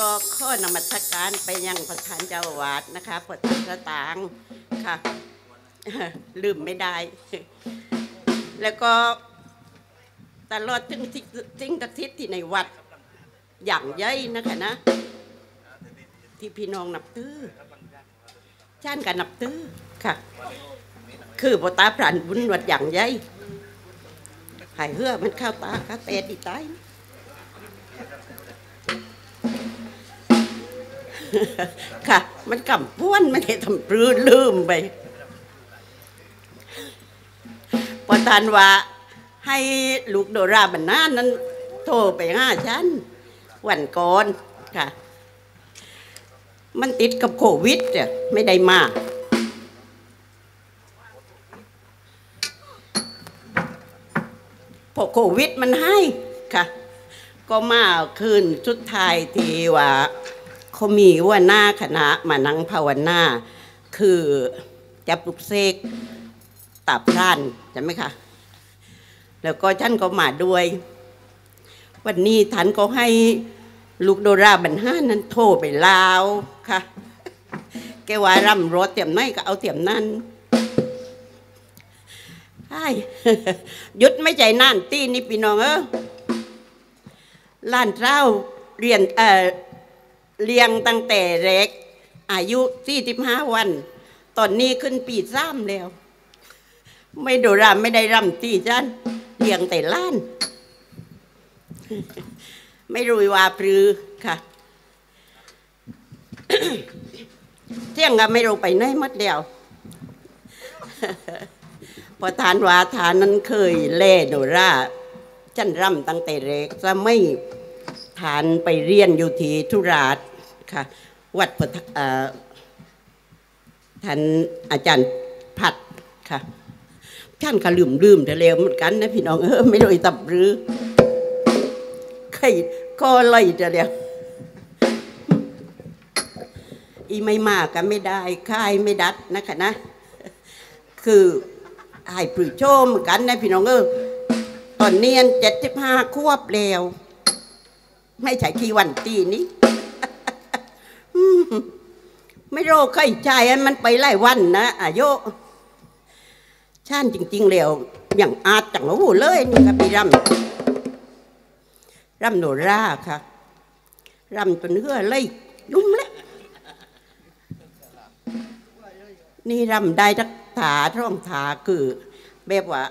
ก็ข้อนมัสการไปยังประธานเจ้าวาสนะคะประธานสตางค่ะ ลืมไม่ได้ แล้วก็ตลอดถึงที่ทิ้งกทิศที่ในวัดอย่างใหญ่นะคะนะ ที่พี่น้องนับถือชานกันนับถือค่ะ คือปตาพรานบุญวัดอย่างใหญ่หายเหือมันเข้าตาเข้าเตะดีตาย ค่ะ มันกำป้วนมันให้ทำปลื้ลืมไปประธานว่าให้ลูกโดราบันนานั้น โทรไปห้าฉันวันก่อนค่ะ มันติดกับโควิดเนี่ยไม่ได้มาพอโควิดมันให้ค่ะ ก็มาคืนสุดไทยทีว่า เขามีว่าหน้าคณะมานั่งภาวนาคือจะปลุกเสกตับร่านใช่ไหมคะ แล้วก็ท่านก็มาด้วย วันนี้ท่านก็ให้ลูกโดราบันห้านั้นโทรไปลาวค่ะ แกว่าร่ำรถเตียมไหนก็เอาเตียมนั่นใช่ยุดไม่ใจนั่นตีนี่พี่น้องเออล้านเจ้าเรียนเอ่อ เลี้ยงตั้งแต่เล็ก อายุสี่สิบห้าวัน ตอนนี้ขึ้นปีสามแล้ว ไม่โดรามไม่ได้รำตีจันเลี้ยงแต่ล้าน ไม่รู้ว่าปรือค่ะเที่ยงก็ไม่รู้ไปไหนหมดแล้วพราะทานวาทานนั้นเคยเล่โนราจันร่ำตั้งแต่เล็กจะไม่ทานไปเรียนอยู่ที่ทุราช ค่ะวัดพท่านอาจารย์พัดค่ะท่านก็ลืมลืมแต่เร็วเหมือนกันนะพี่น้องเออไม่รู้ตับหรือใครก็ไล่จะเดียวอีไม่มากก็ไม่ได้ค่ายไม่ดัดนะคะนะ คือหายปรือโชมกันนะพี่น้องเออตอนเนียนเจ็ดสิบห้าควบแล้ว ไม่ใช่ขี้วันตีนี้ ไม่โรู้เคยใจายมันไปไล่วันนะอายุชาติจริง ๆแล้วอย่างอาจจังโอ้เลยนี่ก็ไปรำรำโนราค่ะรำจนเหือเลยยุ่มแล้วนี่รำได้ทักถาท่องถาคือแบบว่า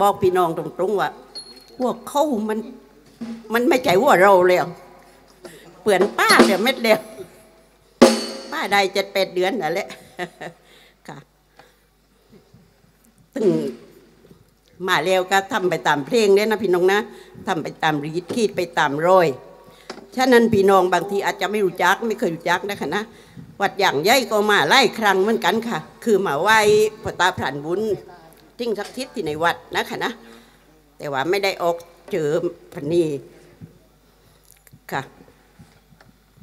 บอกพี่น้องตรงๆว่าพวกเขามัน มันไม่ใจว่าเราแล้ว เปื่อนป้าเดี๋ยวเม็ดเดียวป้าได้เจ็ดแปดเดือนนั่นแหละค่ะตึงมาแล้วก็ทำไปตามเพลงเนี่ยนะพี่น้องนะทำไปตามรีดคีดไปตามรอยฉะนั้นพี่น้องบางทีอาจจะไม่รู้จักไม่เคยรู้จักนะคะนะวัดอย่างใหญ่ก็มาไล่ครั้งเหมือนกันค่ะ คือมาไหว้พระตาพรานบุญทิ้งสักทิศที่ในวัดนะคะนะแต่ว่าไม่ได้ออกเจอพันนีค่ะ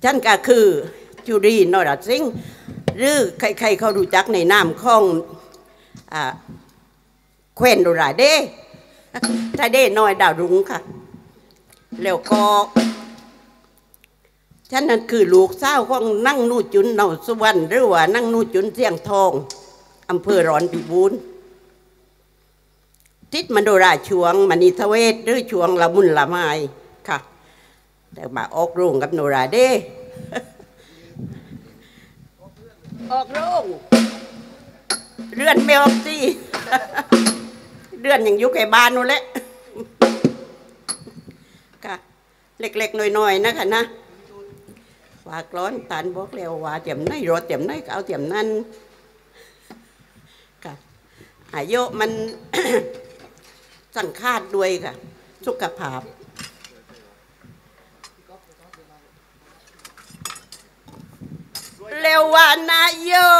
ฉันก็คือจุรีนรสิงหรือใครๆเขารู้จักในนามของอแควนโดราเด้ทาเด้น้อยดาวรุ้งค่ะ แล้วก็ฉันนั้นคือลูกสาวของนั่งนู่จุนเนาสุวรรณหรือว่านั่งนู่จุนเสียงทองอำเภอร้อนพิบูลทิศมันโดราช่วงมณีทเวศหรือช่วงละมุนละไมายค่ะ แต่มาออกโรงกับโนราเด้ออกโรงเรือนไม่ออกสิเรือนยังอยู่แก่บ้านนู่นแหละค่ะเล็กๆน้อยๆนะคะนะว่ากร้อนตานบอกแล้วว่าเตรียมไหนรถเตรียมไหนก็เอาเตรียมนั่นค่ะอายุมันสังคาดด้วยค่ะ สุขภาพ Marijuana, yo.